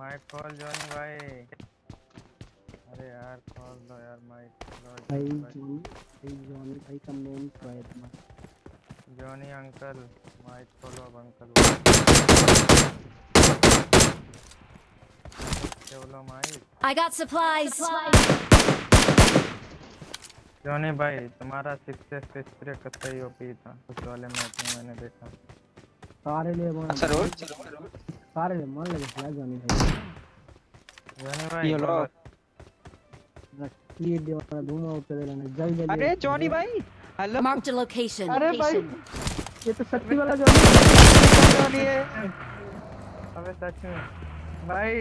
Mic खोल Johnny भाई। अरे यार खोल दो यार माइक। भाई जॉनी भाई। जॉनी भाई का मेन प्रयत्न जॉनी अंकल माइक खोलो अब अंकल। बोलो mic. I got supplies. Johnny भाई तुम्हारा सिक्स स्प्रे कत्ता ही ओपी था उस वाले मैच में मैंने देखा। सारे ले बोल सर और सारे ले मन लगे क्या जॉनी भाई ये लो। ये दीवाना धूम आउट कर देना जल्दी जल्दी अरे जॉनी भाई हेलो Marked a location. अरे भाई ये तो सच्ची वाला जॉनी जॉनी है अबे सच में भाई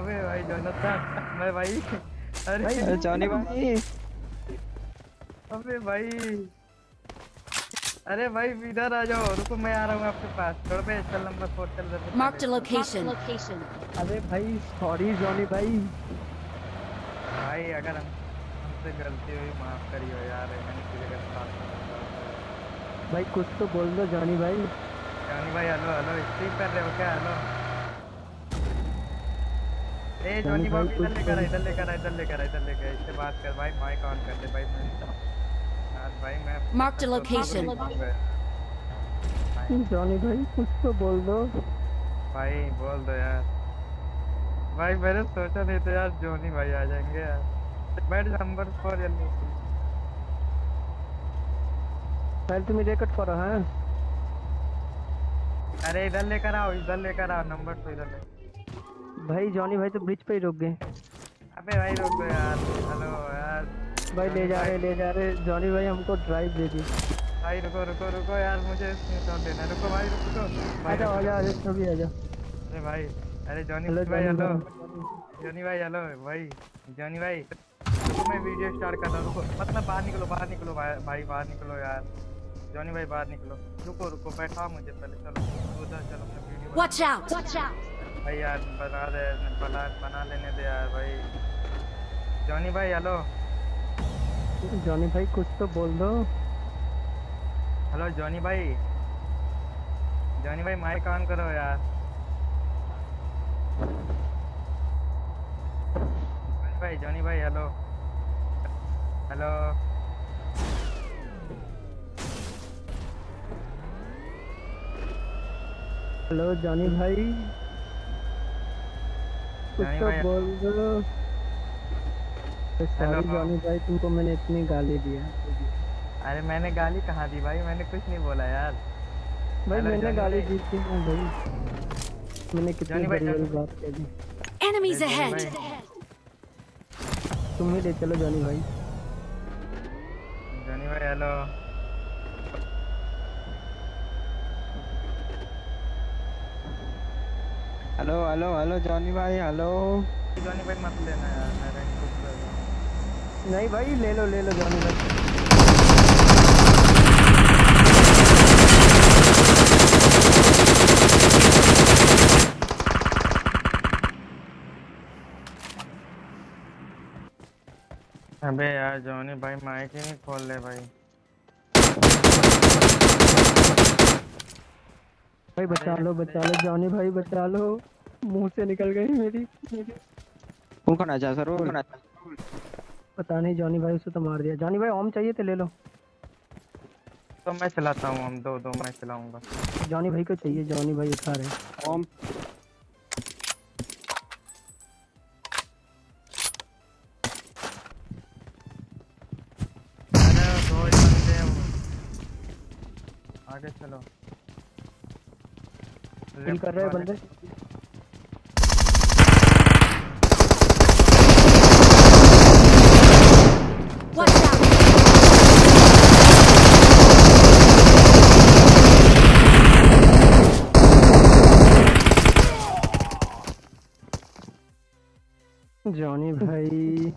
अबे भाई जोनाथन मैं भाई अरे अरे जॉनी भाई अबे भाई अरे भाई इधर आ जाओ रुको मैं आ रहा हूँ आपके पास। छोड़ पे चल नंबर फोर चल a चल। location. Location. अरे भाई सॉरी जॉनी भाई। भाई अगर हम हमसे गलती हुई माफ़ करियो यार मैंने किसी का साथ भाई कुछ तो बोल दो जॉनी भाई। जॉनी भाई हेलो हेलो स्पीक कर रहे हो क्या? हेलो ए जॉनी भाई, इधर लेकर आ, इधर लेकर आ, इधर लेकर आ, इधर लेकर इससे बात कर भाई माइक ऑन कर दे भाई मैं Marked a location. भाई जॉनी भाई कुछ तो बोल दो भाई बोल दो यार। भाई मैंने सोचा नहीं था यार जॉनी भाई आ जाएँगे यार। बैठ नंबर फोर जल्दी पहले तुम्हें रेकट करो हैं। अरे इधर लेकर आओ इधर लेकर आओ नंबर टू इधर ले। भाई जॉनी भाई तो ब्रिज पे ही रुक गए। अबे भाई रुको यार। हेलो यार। भाई ले जा रहे ले जा रहे। जॉनी भाई हमको ड्राइव दे दी। भाई रुको रुको रुको यार मुझे स्क्रीनशॉट देना रुको भाई रुको भाई आ जाओ आ जाओ आ जाओ सभी आ जाओ अरे भाई अरे जॉनी भाई। हेलो जॉनी भाई हेलो भाई जॉनी भाई मैं वीडियो स्टार्ट कर रहा हूँ। रुको मतलब बाहर निकलो बाहर निकलो भाई भाई बाहर निकलो यार। जॉनी भाई बाहर निकलो। रुको रुको बैठा मुझे पहले चलो। उधर चलो मैं video Watch out. Watch out. भाई यार बना दे बना बना लेने दे यार भाई। जॉनी भाई हेलो जॉनी भाई कुछ तो बोल दो। हेलो जॉनी भाई। जॉनी भाई माइक ऑन करो यार। जॉनी भाई जॉनी भाई हेलो हेलो हेलो जॉनी भाई। कुछ तो बोल दो। सॉरी जॉनी भाई तुमको मैंने इतनी गाली दिया अरे मैंने गाली कहाँ दी भाई? मैंने कुछ नहीं बोला यार। भाई हेलो, मैंने गाली दी थी ना भाई। मैंने कितनी बड़ी बड़ी बात कह दी। Ahead. भाई। तुम ही ले चलो जॉनी भाई। जॉनी भाई hello hello hello hello Johnny भाई हेलो जॉनी भाई मत लेना यार मैं रैंक पुश कर रहा हूँ नहीं भाई ले लो ले लो जॉनी भाई अबे यार जॉनी भाई माइक ही नहीं खोल ले भाई। भाई बचा लो बचा लो जॉनी भाई बचा लो। मुँह से निकल गई मेरी मेरी- कौन कौन आजा सर कौन आजा पता नहीं जॉनी भाई उसे तो मार दिया। जॉनी भाई ओम चाहिए तो ले लो। तो मैं चलाता हूँ हम दो दो मैं चलाऊँगा। जॉनी भाई को चाहिए जॉनी भाई उठा रहे ओम। आगे चलो। कर रहे हैं बंदे? जॉनी भाई।